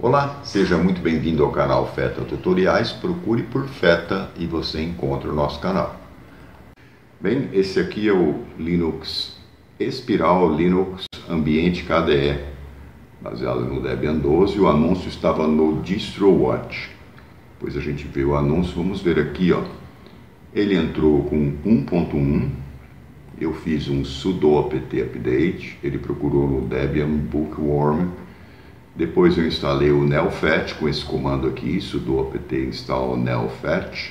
Olá, seja muito bem-vindo ao canal Feta Tutoriais. Procure por Feta e você encontra o nosso canal. Bem, esse aqui é o Linux Espiral Linux Ambiente KDE, baseado no Debian 12. O anúncio estava no DistroWatch. Depois a gente vê o anúncio, vamos ver aqui, ó. Ele entrou com 1.1. Eu fiz um sudo apt update. Ele procurou no Debian Bookworm depois eu instalei o nelfetch com esse comando aqui, sudo apt install nelfetch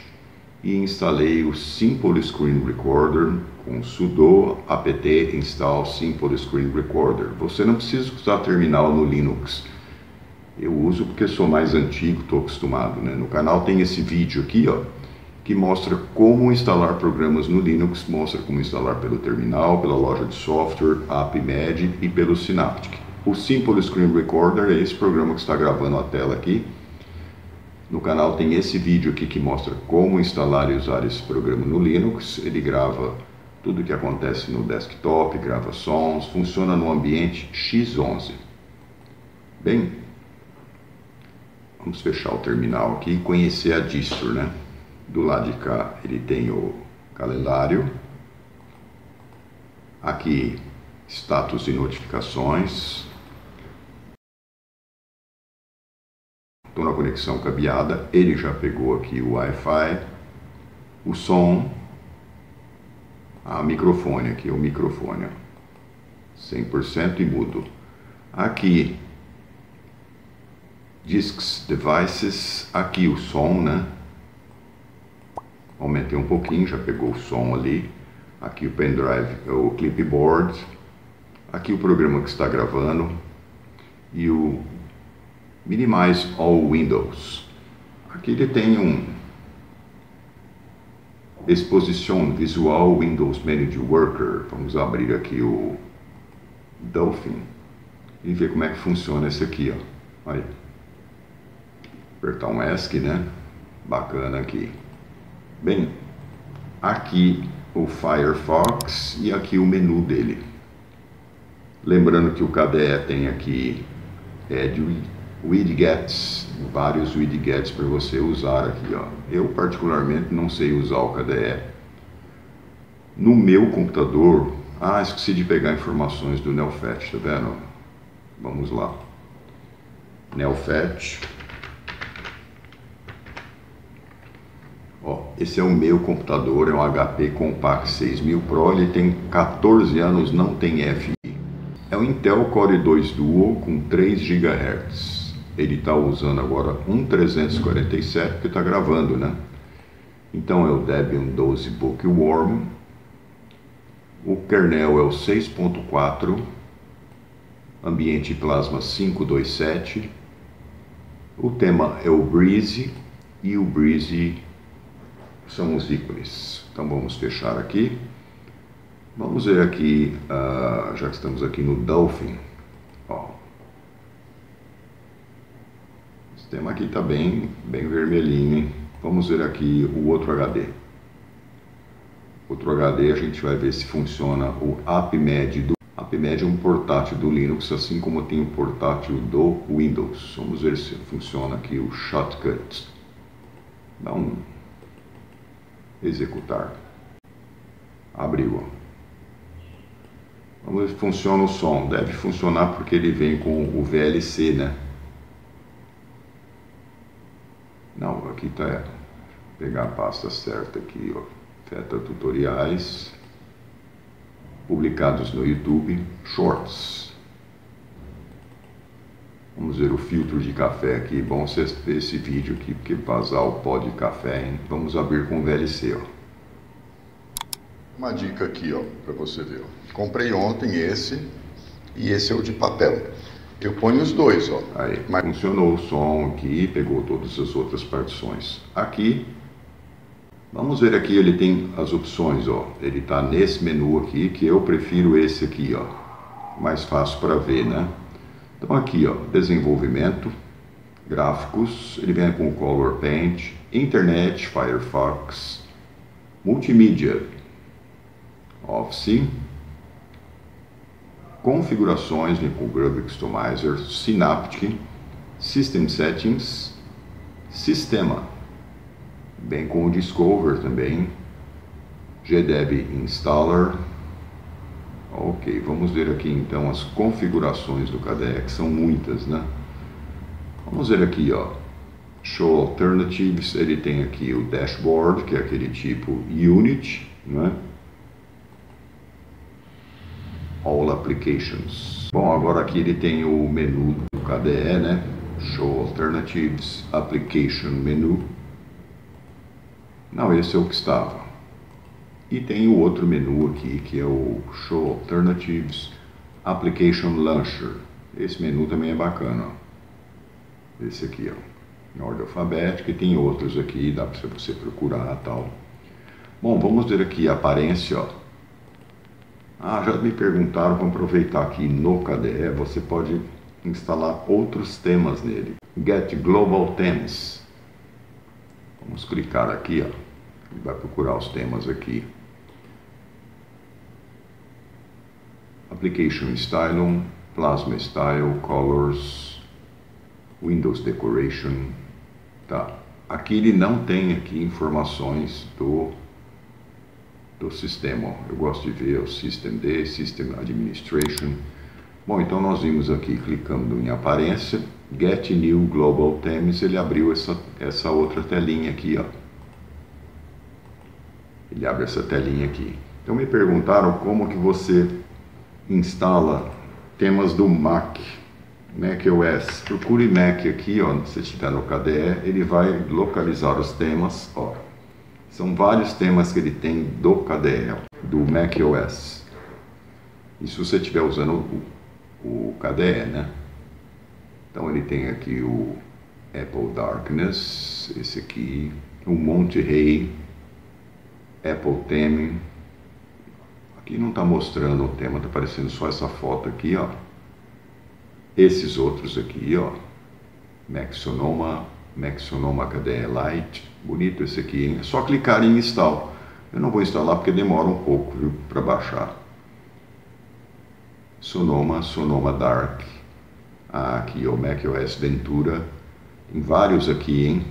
e instalei o Simple Screen Recorder com sudo apt install Simple Screen Recorder. Você não precisa usar terminal no Linux. Eu uso porque sou mais antigo, estou acostumado. Né? No canal tem esse vídeo aqui, ó, que mostra como instalar programas no Linux, mostra como instalar pelo terminal, pela loja de software, AppMed e pelo Synaptic. O Simple Screen Recorder é esse programa que está gravando a tela aqui. No canal tem esse vídeo aqui que mostra como instalar e usar esse programa no Linux. Ele grava tudo o que acontece no desktop, grava sons, funciona no ambiente X11. Bem, vamos fechar o terminal aqui e conhecer a distro, né? Do lado de cá ele tem o calendário. Aqui, status e notificações. Estou na conexão cabeada, ele já pegou aqui o Wi-Fi, o som, a microfone aqui, o microfone, 100% e mudo. Aqui, Discs Devices, aqui o som, né? Aumentei um pouquinho, já pegou o som ali. Aqui o pendrive, o clipboard. Aqui o programa que está gravando. E o Minimize All Windows. Aqui ele tem um Exposition Visual Windows Manage Worker. Vamos abrir aqui o Dolphin e ver como é que funciona esse aqui, ó. Aí. Apertar um ESC, né? Bacana aqui. Bem, aqui o Firefox e aqui o menu dele. Lembrando que o KDE tem aqui Edge widgets, vários widgets para você usar aqui. Ó. Eu particularmente não sei usar o KDE. No meu computador, ah, esqueci de pegar informações do Nelfetch, tá vendo? Vamos lá. Nelfetch. Ó, esse é o meu computador, é um HP Compact 6000 Pro, ele tem 14 anos, não tem FI. É um Intel Core 2 Duo com 3 GHz ele está usando agora um 347 que está gravando, né? Então é o Debian 12 Bookworm. O kernel é o 6.4, ambiente plasma 527. O tema é o Breeze e o Breeze são os ícones. Então vamos fechar aqui. Vamos ver aqui, uh, já que estamos aqui no Dolphin. Ó, sistema aqui está bem, bem vermelhinho, hein? Vamos ver aqui o outro HD. Outro HD a gente vai ver se funciona o AppMed do AppMed é um portátil do Linux, assim como tem o portátil do Windows. Vamos ver se funciona aqui o Shotcut. Dá um executar. Abriu. Vamos ver se funciona o som. Deve funcionar porque ele vem com o VLC, né? Não, aqui está. Pegar a pasta certa aqui, ó. Feta tutoriais. Publicados no YouTube. Shorts. Vamos ver o filtro de café aqui. Bom você esse vídeo aqui, porque vazar o pó de café, hein? Vamos abrir com o VLC, ó. Uma dica aqui, ó, para você ver. Comprei ontem esse e esse é o de papel. Eu ponho os dois, ó. Aí, mas funcionou o som aqui, pegou todas as outras partições. Aqui, vamos ver aqui, ele tem as opções, ó. Ele está nesse menu aqui, que eu prefiro esse aqui, ó. Mais fácil para ver, né? Então aqui, ó, desenvolvimento, gráficos, ele vem com Color Paint, Internet, Firefox, Multimídia, Office, configurações com Grub Customizer, Synaptic, System Settings, Sistema, bem com o Discover também, GDEB Installer. Ok, vamos ver aqui então as configurações do KDE, que são muitas, né? Vamos ver aqui, ó. Show Alternatives, ele tem aqui o Dashboard, que é aquele tipo Unit, né? All Applications. Bom, agora aqui ele tem o menu do KDE, né? Show Alternatives, Application Menu. Não, esse é o que estava. E tem o outro menu aqui, que é o Show Alternatives, Application Launcher. Esse menu também é bacana. Ó. Esse aqui, ó. Em ordem alfabética, e tem outros aqui, dá para você procurar tal. Bom, vamos ver aqui a aparência, ó. Ah, já me perguntaram, vamos aproveitar aqui no KDE, você pode instalar outros temas nele. Get Global Themes. Vamos clicar aqui, ó. Ele vai procurar os temas aqui. Application Style, Plasma Style, Colors, Windows Decoration. Tá. Aqui ele não tem aqui informações do do sistema. Eu gosto de ver o System D, System Administration. Bom, então nós vimos aqui, clicando em aparência, Get New Global Themes, ele abriu essa, essa outra telinha aqui, ó. Ele abre essa telinha aqui. Então me perguntaram como que você instala temas do Mac, Mac OS. Procure Mac aqui, ó, se estiver no KDE, ele vai localizar os temas, ó. São vários temas que ele tem do KDE, do Mac OS. E se você estiver usando o, o KDE, né? Então ele tem aqui o Apple Darkness, esse aqui, o Monte Rei, Apple Theme. Aqui não está mostrando o tema, está aparecendo só essa foto aqui, ó. Esses outros aqui, ó. Mac Sonoma, Mac Sonoma KDE Lite, bonito esse aqui, hein? É só clicar em install. Eu não vou instalar porque demora um pouco, viu, para baixar. Sonoma, Sonoma Dark. Ah, aqui o macOS Ventura. Tem vários aqui, hein?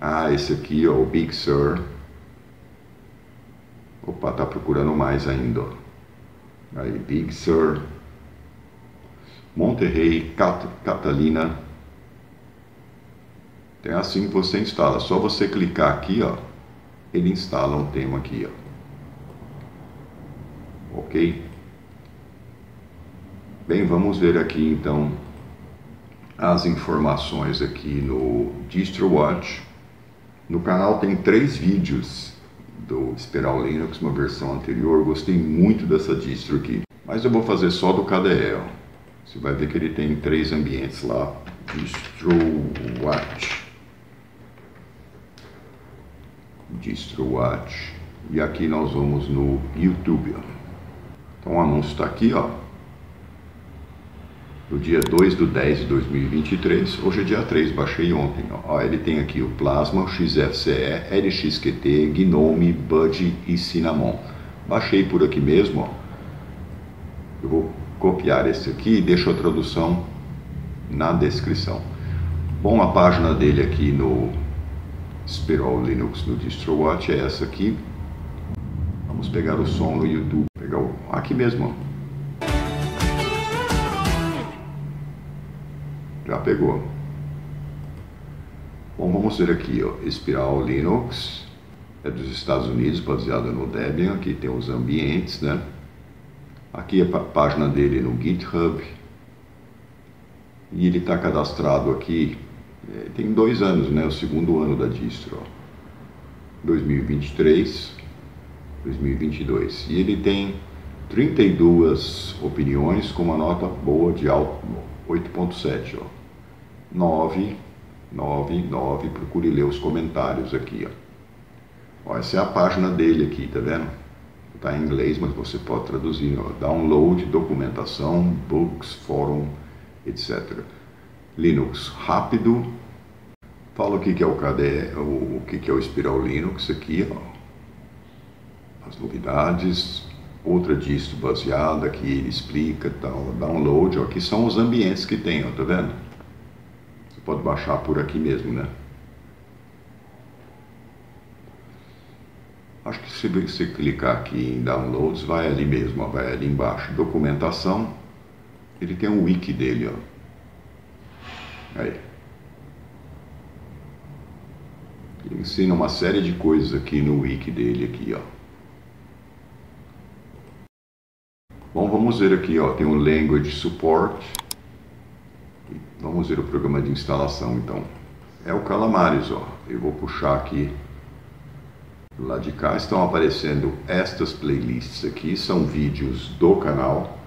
Ah, esse aqui, ó, o Big Sur. Opa, tá procurando mais ainda, ó. Aí, Big Sur. Monterrey, Cat Catalina. Então é assim que você instala. Só você clicar aqui, ó, ele instala um tema aqui, ó. Ok? Bem, vamos ver aqui então as informações aqui no DistroWatch. No canal tem três vídeos do Spiral Linux, uma versão anterior. Gostei muito dessa distro aqui. Mas eu vou fazer só do KDE. Ó. Você vai ver que ele tem três ambientes lá. DistroWatch. DistroWatch. E aqui nós vamos no YouTube. Ó. Então o anúncio está aqui, ó no dia 2 do 10 de 2023, hoje é dia 3, baixei ontem. Ó, ele tem aqui o Plasma, XFCE, LXQT, Gnome, Bud e Cinnamon. Baixei por aqui mesmo, ó. Eu vou copiar esse aqui e deixo a tradução na descrição. Bom, a página dele aqui no Spiral Linux no DistroWatch é essa aqui. Vamos pegar o som no YouTube, pegar o... aqui mesmo. Já pegou. Bom, vamos ver aqui, ó, Espiral Linux, é dos Estados Unidos, baseado no Debian, aqui tem os ambientes, né? Aqui é a página dele no GitHub, e ele está cadastrado aqui, tem dois anos, né? O segundo ano da distro, ó. 2023, 2022. E ele tem 32 opiniões com uma nota boa de alto 8.7, ó. 9, 9, 9, procure ler os comentários aqui, ó. ó. Essa é a página dele aqui, tá vendo? Está em inglês, mas você pode traduzir, ó. Download, documentação, books, fórum, etc. Linux rápido. Fala o que, é o KDE, o, o que, que é o Spiral Linux aqui, ó. As novidades, outra distro baseada que ele explica, tal, download, ó, aqui são os ambientes que tem, ó, tá vendo? Você pode baixar por aqui mesmo, né? Acho que se você clicar aqui em downloads, vai ali mesmo, ó, vai ali embaixo, documentação, ele tem um wiki dele, ó. Aí. Ele ensina uma série de coisas aqui no wiki dele aqui, ó. Bom, vamos ver aqui, ó, tem o Language Support. Vamos ver o programa de instalação, então. É o Calamares, ó. Eu vou puxar aqui do lado de cá. Estão aparecendo estas playlists aqui, são vídeos do canal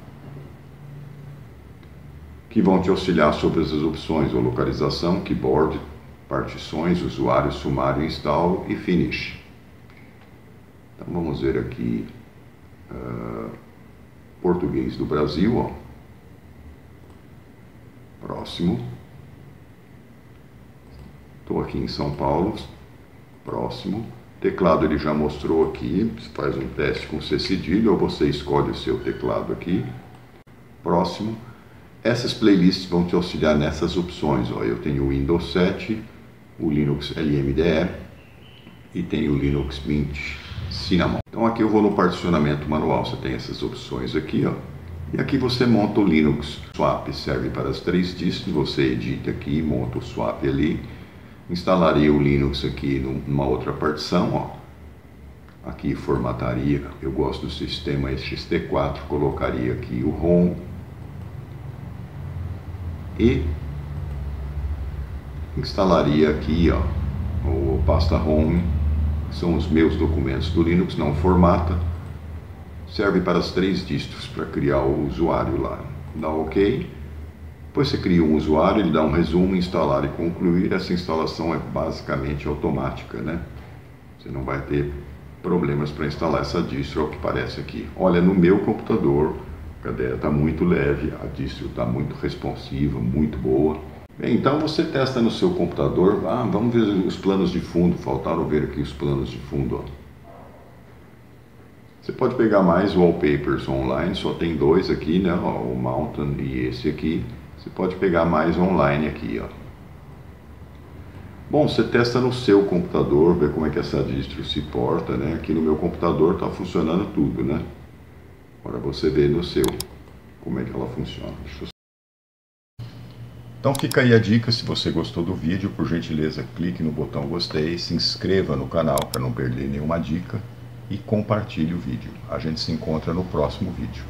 que vão te auxiliar sobre as opções, ou localização, keyboard, partições, usuário, sumário, install e finish. Então vamos ver aqui... Uh, português do Brasil, ó. Próximo. Estou aqui em São Paulo. Próximo. Teclado ele já mostrou aqui. Você faz um teste com C cedilha ou você escolhe o seu teclado aqui. Próximo. Essas playlists vão te auxiliar nessas opções. Ó. Eu tenho o Windows 7, o Linux LMDE e tenho o Linux Mint Cinnamon. Então aqui eu vou no particionamento manual, você tem essas opções aqui, ó. E aqui você monta o Linux Swap, serve para as três distros, você edita aqui, monta o swap ali. Instalaria o Linux aqui numa outra partição, ó. Aqui formataria, eu gosto do sistema XT4, colocaria aqui o ROM. E instalaria aqui, ó, o pasta ROM são os meus documentos do Linux, não formata. Serve para as três distros para criar o usuário lá. Dá OK. Depois você cria um usuário, ele dá um resumo, instalar e concluir. Essa instalação é basicamente automática, né? Você não vai ter problemas para instalar essa distro, é o que parece aqui. Olha, no meu computador, cadê? Está muito leve, a distro está muito responsiva, muito boa. Bem, então você testa no seu computador, ah, vamos ver os planos de fundo, faltaram ver aqui os planos de fundo. Ó. Você pode pegar mais wallpapers online, só tem dois aqui, né? O Mountain e esse aqui. Você pode pegar mais online aqui, ó. Bom, você testa no seu computador, ver como é que essa distro se porta, né? Aqui no meu computador está funcionando tudo, né? Agora você vê no seu como é que ela funciona. Então fica aí a dica, se você gostou do vídeo, por gentileza clique no botão gostei, se inscreva no canal para não perder nenhuma dica e compartilhe o vídeo. A gente se encontra no próximo vídeo.